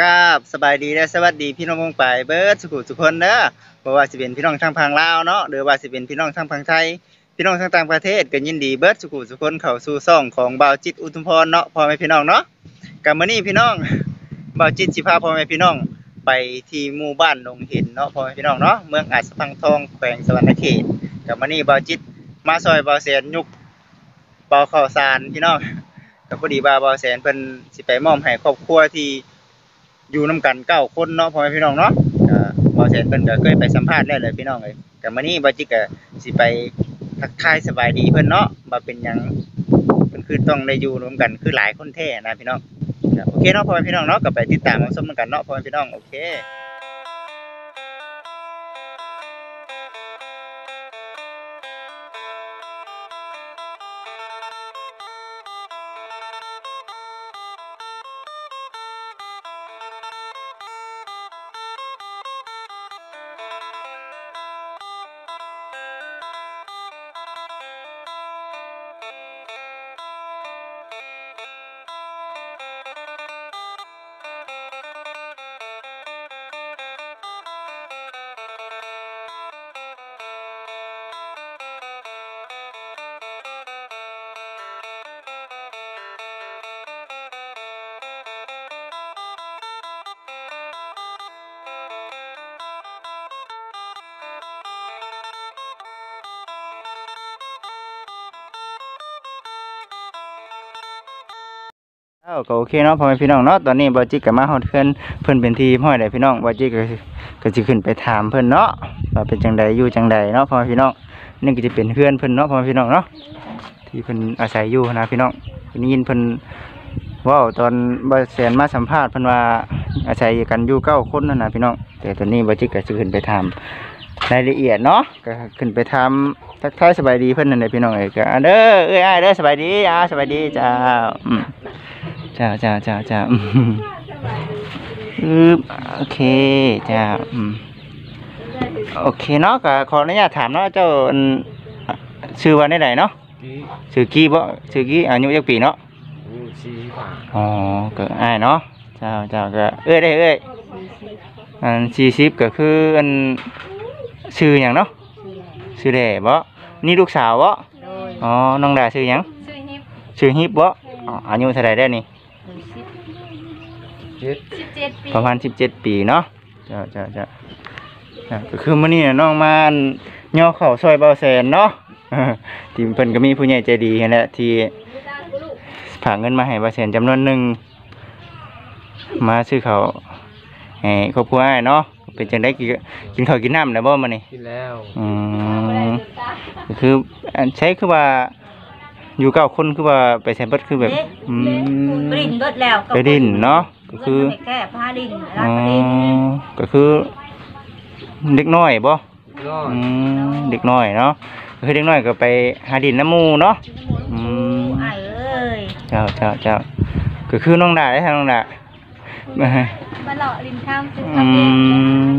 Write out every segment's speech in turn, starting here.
กราบสบายดีและสวัสดีพี่น้องวงไปเบิร์ดสุขุทุกคนเด้อบ่ว่าสิเป็นพี่น้องทางพังลาวเนาะหรือว่าสิเป็นพี่น้องทางพังไทย พี่น้องทางต่างประเทศก็ยินดีเบิร์ดสุขุทุกคนเข้าสู่ช่องของบ่าวจิตอุทุมพรเนาะพ่อแม่พี่น้องเนาะกับมื้อนี้พี่น้องบ่าวจิตสิพาพ่อแม่พี่น้องไปที่หมู่บ้านดงห็นเนาะพ่อแม่พี่น้องเนาะเมืองอาจสะพังทองแขวงสวรรณเขตกับมื้อนี้บ่าวจิตมาซอยบ่าวแสนยุกเป่าข้าวสารพี่น้องก็พอดีว่าบ่าวแสนเพิ่นสิไปมอบให้ครอบครัวที่ อยู่น้ากันเก้าคนเนาะพ่อแม่พี่น้องเนาะก็บ่าวแสนเพิ่นก็เคยไปสัมภาษณ์แล้วเลยพี่น้องเอ้ยก็มานี่บ่าจิก็สิไปทักทายสบายดีเพิ่นเนาะว่าเป็นหยังเพิ่นคือต้องได้อยู่รวมกันคือหลายคนแท้นะพี่น้องโอเคเนาะพ่อแม่พี่น้องเนาะก็ไปติดตามรับชมกันเนาะพ่อแม่พี่น้องโอเค ก็โอเคเนาะพ่อแม่พี่น้องเนาะตอนนี้บอจิกกับมาฮอดเพิ่อนเพิ่อนเป็นทีมห้อยได้พี่น้องบอจิกก็ก็สิขึ้นไปถามเพิ่อนเนาะว่าเป็นจังใดอยู่จังใดเนาะพ่อแม่พี่น้องนี่ก็จะเป็นเพื่อนเพิ่อนเนาะพ่อแม่พี่น้องเนาะที่เพิ่อนอาศัยอยู่นะพี่น้องเพิ่นยินเพิ่อนว้าตอนบ่แสนมาสัมภาษณ์เพิ่อนว่าอาศัยกันอยู่เก้าคนนั่นนะพี่น้องแต่ตอนนี้บอจิกก็สิขึ้นไปถามรายละเอียดเนาะก็ขึ้นไปถามทักทายสบายดีเพิ่นนั่นแหลพี่น้องเอก็เด้อเอ้ยอ้ายเด้อสบายดีอ่าสบายดีจ้า จ้าจ้าจ้าจ้าอืมอืมโอเคจ้าอืมโอเคเนาะก็ขออนุญาตถามเนาะเจ้าอันชื่อว่าได้ไหนเนาะที่ชื่อกี้บ่ชื่อกี้อายุจักปีเนาะมีชีผ่าอ๋อก็อ้ายเนาะเจ้าเจ้าก็เอ้ยได้เอ้ยอันสี่สิบก็คืออันชื่อหยังเนาะชื่อแด่บ่นี่ลูกสาวบ่โดยอ๋อน้องดาชื่อหยังซื้อฮิปชื่อฮิปบ่อ๋ออายุเท่าไหร่ได้วนี่สิบ เจ็ดสิบเจ็ดปีประมาณสิบเจ็ดปีเนาะจ้าจ้าจ้าจ้าก็คือมื้อนี้น่ะน้องมาอั่นย่อเข่าซอยเบาแสนเนาะ ที่เพิ่นก็มีผู้ใหญ่ใจดีนั่นแหละที่ฝากเงินมาให้เบาแสนจำนวนหนึ่งมาซื้อเขาวให้ครอบครัวอ้ายเนาะเป็นจังไดกินกินข้าวกินน้ำได้บ่มื้อนี้กินแล้ว อืมก็คืออันใช้คือว่า อยู่เก้าคนคือว่าไปแซมเปิดคือแบบอืมไปดินเบิดแล้วไปดินเนาะก็คือแค่ผ้าดินอ๋รัอกดินก็คือ เด็กน้อยบ่ก็อืมเด็กน้อยเนาะก็คือเด็กน้อยก็ไปหาดินน้ำหมูเนาะอืมไอ้เอ้ยเจ้าเจ้าเจ้าก็คือน้องดาได้ทางน้องดามาหล่อดินข้ามซื้ออืข้าวเองม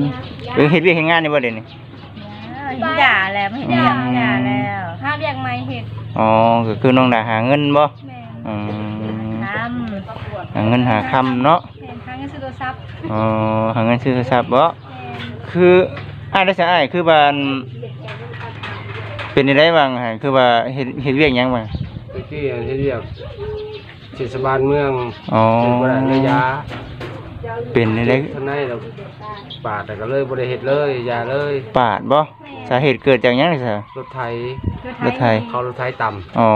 เออเฮ็ดเวียกเฮ็ดงานนี่บ่เดี๋ยวนี้เห็นด่าแล้วไม่เห็นด่าด่าแล้ว ห้ามแยกไม่เห็ดอ๋อก็คือน้องดาหาเงินบ่แม่อืมทหาเงินหาคำเนาะำแม่ทางเงินซื้อโทรศัพท์อ๋อหาเงินซื้อโทรศัพท์บ่แม่คืออ้ายได้ซะอ้ายคือว่าอันเป็นได้บ้างฮะคือว่าเฮ็ดเฮ็ดเวียกหยังบ้างไปที่อันที่เรียกเทศบาลเมืองอ๋อ เป็นบริระยะ เป็นได้ท่านให้เราปาดแต่ก็เลยบริเหตุเลยอยาเลยปาดบ่สาเหตุเกิดจากหยังนี่ซะรถไทยรถไทยเขารถไทยต่อ๋อ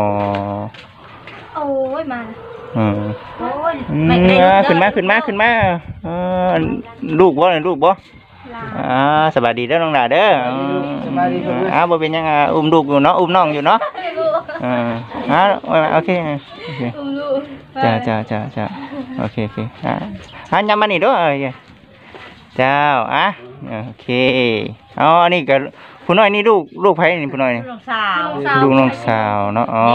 โอ้ยมาอืมโอ้ยอืมไม่ได้อ่าขึ้นมาขึ้นมาขึ้นมาเออลูกบ่นี่ลูกบ่ลาอ่าสบายดีเด้อน้องดาเด้ออืมอ่าบ่เป็นหยังอะอุ้มลูกอยู่เนาะอุ้มน้องอยู่เนาะอ่าอ่าโอเคโอเค อุ้มลูกจ้าจ้าจ้าจ้าโอเคโอเคอะ อะยำมานี่เด้วยเอ้ยเจ้าอะโอเคอ๋ออันนี้ก็ผู้น้อยนี่ลูกลูกไผนี่ผู้น้อยนี่ลูกสาวลูกน้องสาวเนาะอ๋อ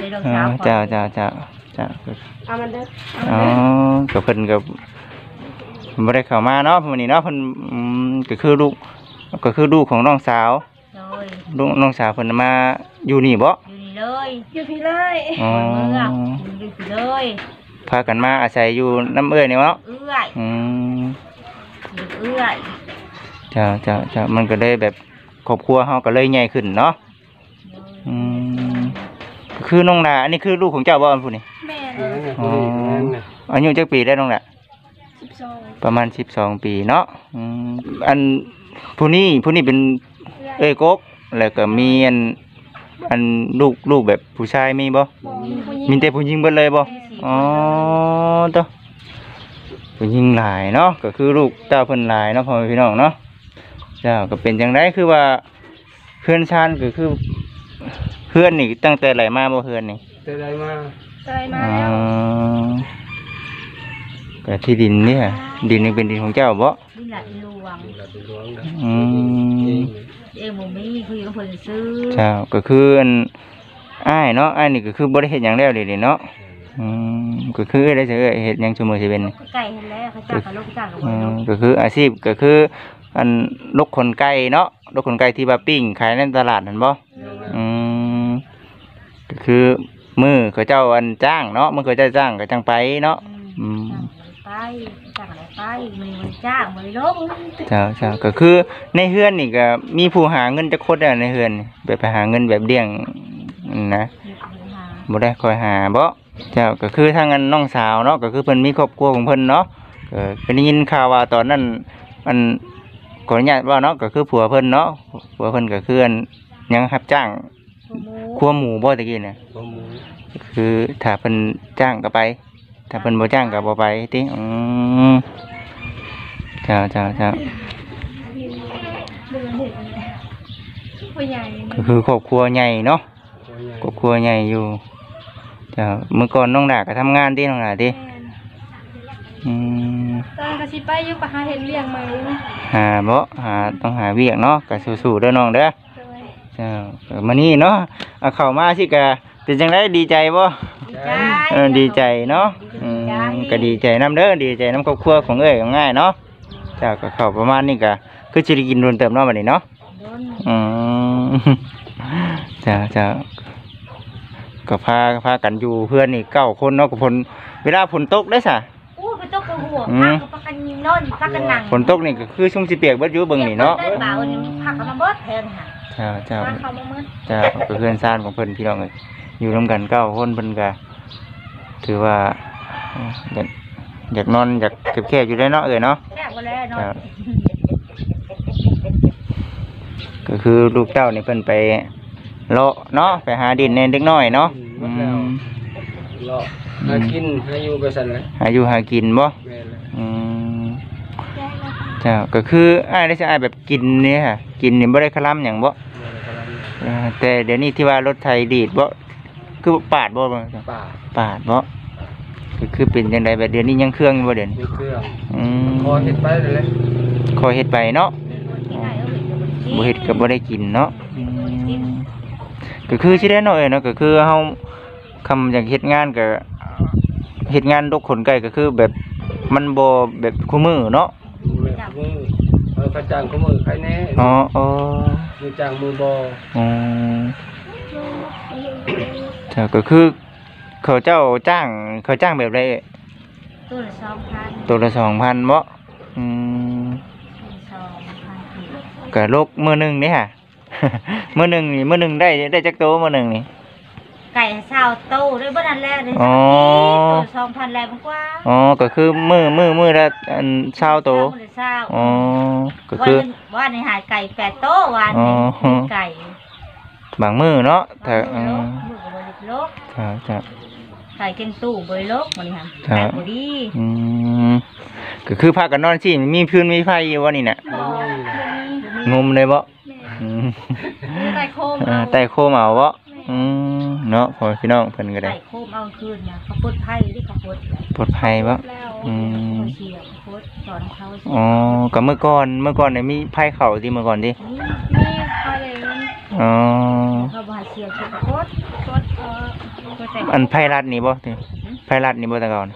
ในลูกอ่าสาวเจ้าเจ้าเจ้าเจ้าเอามันเด้ออ๋อกับเพิ่นกับบ่ได้เข้ามาเนาะมื้อนี้เนาะเพิ่นอืมก็คือลูกก็คือลูกของน้องสาวโดยลูกน้องสาวเพิ่นมาอยู่นี่บ่อยู่นี่เลยอยู่พี่เลยอ๋อเมืองอยู่พี่เลย พากันมาอาศัยอยู่น้ำเอื้อยนี่เนาะเอื้อยอืมอยู่เอื้อยจ้าจ้าจ้ามันก็เลยแบบครอบครัวเฮาก็เลยใหญ่ขึ้นเนาะอืมคือน้องดาอันนี้คือลูกของเจ้าบ่อันผู้นี้แม่นั่นน่ะผู้นี้นั่นน่ะอายุจักปีได้น้องดาสิบสองประมาณสิบสองปีเนาะอืมอันผู้นี้ผู้นี้เป็นเอ้ยกกแล้วก็มีอันอันลูกลูกแบบผู้ชายมีบ่มีแต่ผู้หญิงเบิดเลยบ่ อ๋อตัวผู้หญิงหลายเนาะก็คือลูกเจ้าเพิ่นหลายเนาะพ่อแม่พี่น้องเนาะเจ้าก็เป็นจังไดคือว่าเพื่อนชานก็คือเพื่อนนี่ตั้งแต่ไหลมาบ่เพื่อนนี่แต่ได้มาใจมาอ๋อแล้วก็ที่ดินเนี่ยดินนี่เป็นดินของเจ้าบ่ นี่แหละอีหลวงเราเป็นหลวงนะอืม เองเองบ่มีคือเพิ่นซื้อเจ้าก็คืออันอ้ายเนาะอ้ายนี่ก็คือบ่ได้เฮ็ดหยังแล้วเดี๋ยวนี้เนาะ อืมก็คือได้สิเอ้ยเฮ็ดหยังซุมื้อสิเป็นนี่ไก่เห็นแล้วเขาจ้างกับลูกจ้างกับอืบ่มลูกก็คืออาชีพก็คือ อันลกขนไก่เนาะลกขนไก่ที่ว่าปิ้งขายในตลาดนั่นบ่อืมก็คือมือเขาเจ้าอันจ้างเนาะมือเขาเจ้าจ้างก็จังไปเนาะอืมไปจ้างอะไรไปมันมันจ้างบ่ได้ลงเจ้าเจ้าก็คือในเฮือนนี่ก็มีผู้หาเงินจักคนอะในเฮือนนี่แบบไปหาเงินแบบเลี้ยงนะมีปัญหาบ่ได้คอยหาบ่ เจ้าก็คือทางอันน้องสาวเนาะก็คือเพิ่นมีครอบครัวของเพิ่นเนาะก็ก็ได้ยินข่าวว่าตอนนั้นมันขออนุญาตว่าเนาะก็คือผัวเพิ่นเนาะผัวเพิ่นก็คืออันยังรับจ้างโอ้โหครัวหมูบ่ตะกี้น่ะบ่หมูคือถ้าเพิ่นจ้างก็ไป ถ้าเพิ่นบ่จ้างก็บ่ไปติอืมเจ้าเจ้าเจ้าผู้ใหญ่ก็คือครอบครัวใหญ่เนาะตัวใหญ่ครอบครัวใหญ่อยู่เจ้าเมื่อก่อนน้องดาก็ทำงานติน้องดาติอืมตอนก็สิไปอยู่ปะหาเห็นเลี้ยงใหม่นะหาบ่หาต้องหาเวียกเนาะก็สู้ๆเด้อน้องเด้อโดยเจ้าเออมานี่เนาะเอาเข้ามาสิกะเป็นจังไดดีใจบ่ดีใจเออดีใจเนาะอืมก็ดีใจนํเด้อดีใจนํครอบครัวของเอ้ยของง่ายเนาะเจ้าก็เข้าประมาณนี้ก็คือสิได้กินโดนเติมเนาะบัดนี้เนาะโดนอืมเจ้าเจ้า ก็พาพากันอยู่เพื่อนนี่เก้าคนเนาะกับฝนเวลาฝนตกได้อซะอู้ไปตกกับหัวอืพัมกกับพักกันนอนพักกันนั่งฝนตกนี่ก็คือชุ่มสิเปียกเบิดอยู่เบิ่งนี่เนาะได้บ่าวนี่พักกันมาเบิดแทนค่ะเจ้าเจ้าพักเขามาเบิดจ้าก็เพื่อนซ่านของเพิ่นพี่น้องเอ้ยอยู่ร่วมกันเก้าคนเพิ่นก็ถือว่าเอ่ออยากอยากนอนอยากแคบๆอยู่ได้เนาะเอ้ยเนาะแซ่บก็แล้วนอครันบก็คือลูกเต้านี่เพิ่นไป เลาะเนาะไปหาดินในเด็กน้อยเนาะอืมเลาะหากินหาอยู่ไปสั่นแหละหาอยู่หากินบ่แม่นแหละอืมเจ้าก็คืออ้ายได้จะอ้ายแบบกินเนี่ยค่ะกินนี่บ่ได้คลำหยังบ่บ่ได้กำลังเออแต่เดี๋ยวนี้ที่ว่ารถไทยดีดบ่คือปาดบ่บ่ป่าปาดบ่คือคือเป็นจังไดแบบเดี๋ยวนี้ยังเครื่องอยู่บ่เดี๋ยวนี้มีเครื่องอืมพอเฮ็ดไปเลยแหละคอยเฮ็ดไปเนาะที่ไหนเอาไปบ่เฮ็ดก็บ่ได้กินเนาะอืม ก็คือสิได้เนาะเอ้ยเนาะก็คือเฮาคำอยากเฮ็ดงานก็เฮ็ดงานดกขนไก่ก็คือแบบมันบ่แบบคู่มือเนาะมือมือเออเขาจ้างเขามือใครแน่อ๋ออ๋อมือจ้างมือบ่อ๋อเจ้าก็คือ เขาเจ้าจ้าง เขาจ้างแบบไรตัวละสองพันตัวละสองพันบ่อืมสองพันกีบก็โลกมือหนึ่งนี่ฮะ มือหนึ่งนี่มือหนึ่งได้ได้จักโตวมือหนึ่งนี่ ไก่เศร้าตู้ด้วยบ้านแรกเลยอ๋อตัวสองพันแรงกว่าอ๋อก็คือมือมือมือละอันเช้าโตวเศร้าอ๋อก็วันคือหนึ่งวันในหายไก่แปดโต๊ะวันหนึงอ๋อมีไก่บางมือเนาะถ้ามือือมกับบริโลกจ้าจ้าไก่เก่งตู้บริโลกมันนี่ครับครับ ไก่บดีอืมก็คือพากันนอนสิมีพื้นมีไฟอยู่วะนี่น่ะงมเลยบ่ อืมไก่โคมอ่าเอาใต้โคมเอาบ่อืมเนาะพอพี่น้องเพิ่นก็ได้ไก่โคมเอาคืนนะเขาปลดไผ่ที่เขาปลดปลอดภัยบ่ แล้วอืม เขาเชียร์เขาปลดสอนเขาเชียอ๋อร์ก็เมื่อก่อนเมื่อก่อนเนี่ยมีไผเข้าที่เมื่อก่อนดินี่นี่เขาเลยมันอ๋อเขาบาเชียร์เขาปลดปลดเออปลดแต่อันไผรัดนี่บ่ติไผรัดนี่บ่แต่ก่อน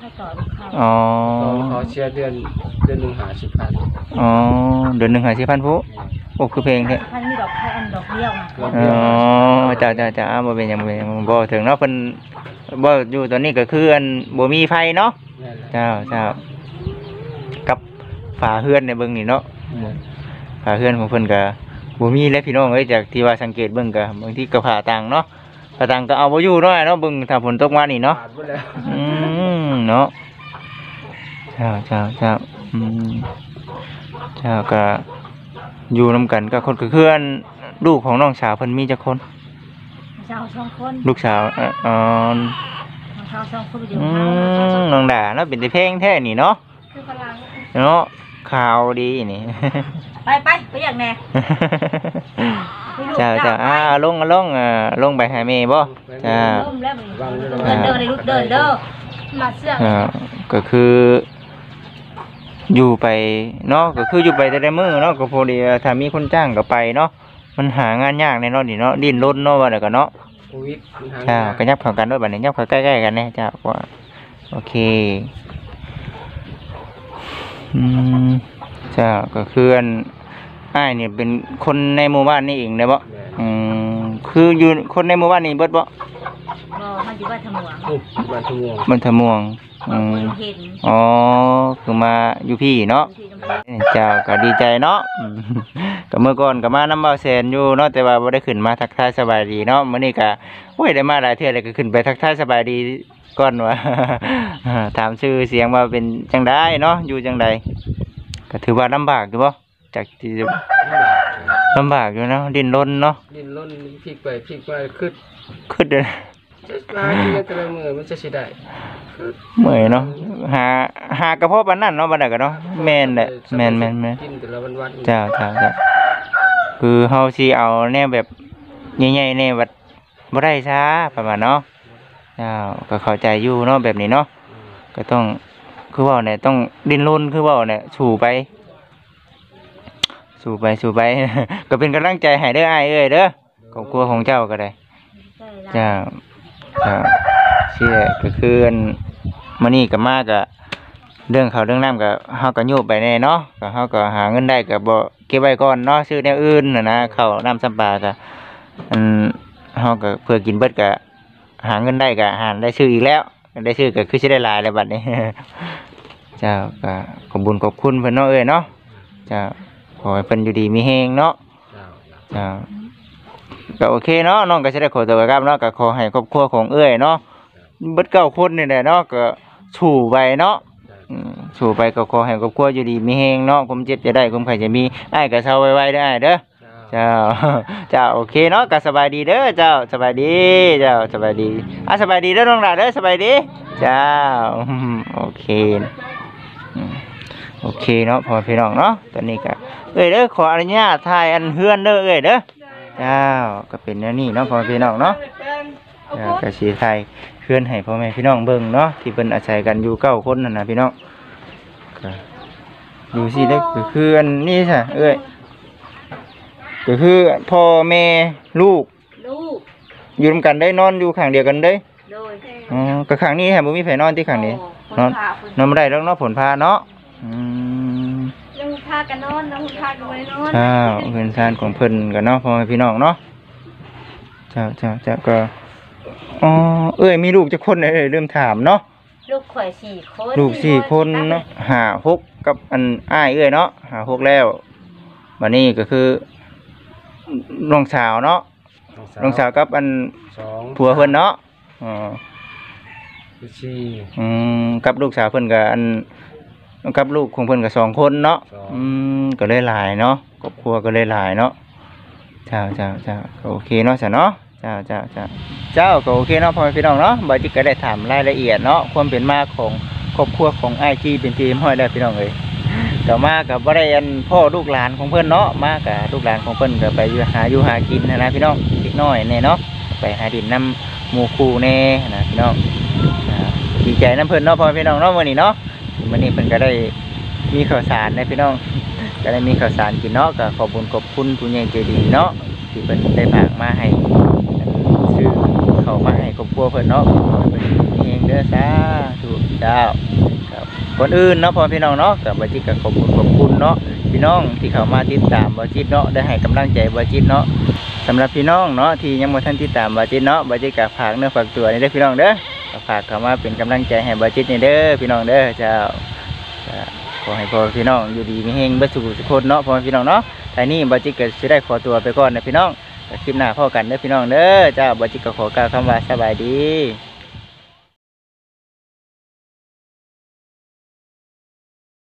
ให้ต่อลูกเขาอ๋อเขาเขาเชียร์เดือนเดือนหนึ่งหาสิบพันอ๋อเดือนหนึ่งหาสิพันผู้ โอ้คือเพลงแท้พันมีดอกแค่อันดอกเดียวนะอ๋อจ้าจ้าจ้าบ่เป็นหยังบ่เป็นหยังบ่ถึงเนาะเพิ่นบ่อยู่ตอนนี้ก็คืออันบ่มีไฟเนาะนั่นแหละเจ้าเจ้ากับฝาเฮือนในเบิ่งนี่เนาะฝาเฮือนของเพิ่นก็บ่มีแล้วพี่น้องเอ้ยจากที่ว่าสังเกตเบิ่งก็บางทีก็ผ่าต่างเนาะผ่าต่างก็เอาบ่อยู่เนาะเนาะเบิ่งถ้าฝนตกมานี่เนาะขาดหมดแล้วอืมเนาะเจ้าเจ้าเจ้าอืมเจ้าก็ อยู่นํกันกับคนก็คืออันลูกของน้องสาวเพิ่นมีจักคนชาวสองคนลูกสาวเอ่อเอ่อชาวสองคนเดียวอืเขามน้องดาเนาะเป็นแต่เพลงแท้นี่เนาะคือพลังเนาะข่าวดีนี่ ไปไปไปอย่างแน่เจ้าเจ้าอ่าลงลงอ่าลงไปหาแม่บ่เจ้า เริ่มแล้วมันเดินเดินในรุดเดินเด้อมาเสื้ออ่าก็คือ อยู่ไปเนาะก็คืออยู่ไปแต่ละมื้อเนาะก็พอดีว่าถ้ามีคนจ้างก็ไปเนาะมันหางานยากแน่เนอนนี่เนาะดิ้นรนเนาะว่าแล้วก็เนาะโควิดมันหาเจ้าก็ยับเข้ากันด้วยบัดนี้ยับเข้าใกล้ๆกันแน่เจ้าว่าโอเคอืมเจ้าก็คืออันอ้ายนี่เป็นคนในหมู่บ้านนี่เองได้บ่แม่อืมคืออยู่คนในหมู่บ้านนี้เบิดบ่บ่มัน อยู่บ้านทำหลวงอุ๊บมาทุ่งวงมันทะม่วงอืมเห็นอ๋อคือมาอยู่พี่เนาะ ที่น้ำพริกเจ้าก็ดีใจเนาะอืมก็เมื่อก่อนก็มาน้ำเบาแสนอยู่เนาะแต่ว่าบ่ได้ขึ้นมาทักทายสบายดีเนาะมื้อนี้ก็โอ้ยได้มาหลายเทื่อเลยก็ขึ้นไปทักทายสบายดีก่อนว่าถามชื่อเสียงว่าเป็นจังไดเนาะอยู่จังไดก็ถือว่าลำบากอยู่บ่จากที่จะลำบากอยู่เนาะดิ้นรนเนาะดิ้นรนพลิกไปพลิกมาขึ้นขึ้นเด้อ จะมาที่แต่ละมือมันจะสิได้คือเมื่อยเนาะหาหากระเพาะปานนั้นเนาะบัดนั้นก็เนาะแม่นแหละแม่นแม่นแม่นกินแต่ละวันวันเจ้าเจ้าเจ้าคือเฮาสิเอาแนวแบบใหญ่ๆแนวแบบบ่ได้ช้าประมาณเนาะเจ้าก็เข้าใจอยู่เนาะแบบนี้เนาะก็ต้องคือเว่าเนี่ยต้องดิ้นรนคือเว่าเนี่ยสู่ไป สู่ไปสู่ไป ก็เป็นกำลังใจให้เด้ออ้ายเอ้ยเด้อครอบครัวของเจ้าก็ได้ใช่ละเจ้า เจ้าเชื่อก็คืออันมื้อนี้ก็มาก็เรื่องเขาวเรื่องน้ำก็เฮาก็โยบไปแน่เนาะก็เฮาก็หาเงินได้ก็บ่เก็บไว้ก่อนเนาะซื้อแนวอื่นน่ะนะข้าวน้ำซ้ำปลาก็อันเฮาก็เพื่อกินเบิดก็หาเงินได้ก็หาได้ซื้ออีกแล้ว ได้ซื้อก็คือสิได้หลายแล้วบัดนี้ เจ้าก็ขอบคุญขอบคุณเพิ่นเนาะเอ้ยเนาะเจ้าขอให้เพิ่นอยู่ดีมีแฮงเนาะเจ้าจ้า ก็โอเคเนาะน้องก็จะได้ขอตัวกลับเนาะก็ขอให้ครอบครัวของเอ้ยเนาะเบิดเก้าคนนี่แหละเนาะก็สู่ไปเนาะอืมสู่ไปก็ขอให้ครอบครัวอยู่ดีมีแฮงเนาะความเจ็บจะได้ความไข้จะมีอ้ายก็เศร้าไว้ๆเด้ออ้ายเด้อเจ้าเจ้า เจ้าโอเคเนาะก็สบายดีเด้อเจ้าสบายดี เจ้าสบายดีอะสบายดีเด้อน้องหลานเด้อสบายดี เจ้าอืมโอเคอืมโอเคเนาะพอพี่น้องเนาะตอนนี้ก็เอ้ยเด้อขออนุญาตถ่ายอันเฮือนเด้อเอ้ยเด้อ เจ้าก็เป็นแนวนี้เนาะพอพี่น้องเนาะเจ้าก็สีไทยเฮือนให้พ่อแม่พี่น้องเบิ่งเนาะที่เพิ่นอาศัยกันอยู่เก้าคนนั่นน่ะพี่น้องก็อยู่สิเด้อก็คืออันนี้ซะเอ้ยก็คือพ่อแม่ลูกลูกอยู่ร่วมกันได้นอนอยู่ข้างเดียวกันได้โดยอ๋อก็ข้างนี้ฮะบ่มีไผนอนที่ข้างนี้คนนอนพาคนนอนบ่ได้แล้วเนาะผลพาเนาะอืมน้อง พากันนอนน้องพากันไว้นอนเจ้าเพื่อนชานของเพิ่นกันเนาะพ่อแม่พี่น้องเนาะเจ้าเจ้าเจ้าก็อ๋อเอ้ยมีลูกจักคนเอ้ยเริ่มถามเนาะลูกข่อยสี่คนลูกสี่คนเนาะห้าหกกับอันอ้ายเอ้ยเนาะห้าหกแล้วบัดนี้ก็คือน้องสาวเนาะน้องสาวกับอันสองผัวเพิ่นเนาะอ๋อ สี่อืมกับลูกสาวเพิ่นกับอัน กับลูกของเพิ่นกับสองคนเนาะอืมก็เลยหลายเนาะครอบครัวก็เลยหลายเนาะเจ้าเจ้าเจ้าก็โอเคเนาะจ้ะเนาะเจ้าเจ้าเจ้าเจ้าก็โอเคเนาะพ่อแม่พี่น้องเนาะบาจิกก็ได้ถามรายละเอียดเนาะความเป็นมาของครอบครัวของไอจีเป็นทีมห้อยแล้วพี่น้องเอ้ยก็มากับบ่ได้อันพ่อลูกหลานของเพิ่นเนาะมากับลูกหลานของเพิ่นก็ไปอยู่หาอยู่หากินนะนะพี่น้องเล็กน้อยแน่เนาะไปหาดินน้ำหมู่คู่แน่นะพี่น้องอ่าดีใจน้ำเพิ่นเนาะพ่อแม่พี่น้องเนาะวันนี้เนาะ วันนี้เพิ่นก็ได้มีข้าวสารนะพี่น้อง ก็ได้มีข้าวสารกินเนาะก็ขอบคุญขอบคุณผู้ใหญ่ใจดีเนาะที่เพิ่นได้ฝากมาให้ซื้อเขามาให้ครอบครัวเพิ่นเนาะเพิ่นเองเด้อสาธุเจ้าครับคนอื่นเนาะพ่อพี่น้องเนาะกับบาจิตกับขอบคุณขอบคุณเนาะพี่น้องที่เขามาติดตามบาจิตเนาะได้ให้กำลังใจบาจิตเนาะสำหรับพี่น้องเนาะที่ยังบ่ทันติดตามบาจิตเนาะบาจิตกับฝากเนื้อฝากตัวนี่เด้อพี่น้องเด้อ ก็ฝากเข้ามาเป็นกำลังใจให้บาจิตนี่เด้อพี่น้องเด้อเจ้าขอให้พ่อพี่น้องอยู่ดีมีเฮงบิดสุขสุขคนเนาะพ่อพี่น้องเนาะทีนี้บาจิตก็สิได้ขอตัวไปก่อนนะพี่น้องคลิปหน้าพ่อกันเด้อพี่น้องเด้อเจ้าบาจิตก็ขอกล่าวคำว่าสบายดี